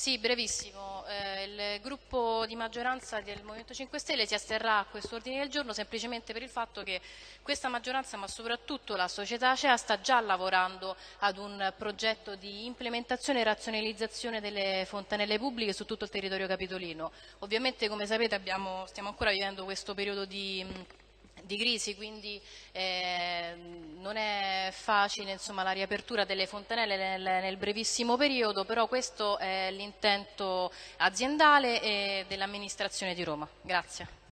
Sì, brevissimo. Eh, il gruppo di maggioranza del Movimento 5 Stelle si asterrà a questo ordine del giorno semplicemente per il fatto che questa maggioranza, ma soprattutto la società CEA, sta già lavorando ad un progetto di implementazione e razionalizzazione delle fontanelle pubbliche su tutto il territorio capitolino. Ovviamente, come sapete, abbiamo, stiamo ancora vivendo questo periodo di di crisi, quindi eh, non è facile insomma, la riapertura delle fontanelle nel, nel, brevissimo periodo, però questo è l'intento aziendale e dell'amministrazione di Roma. Grazie.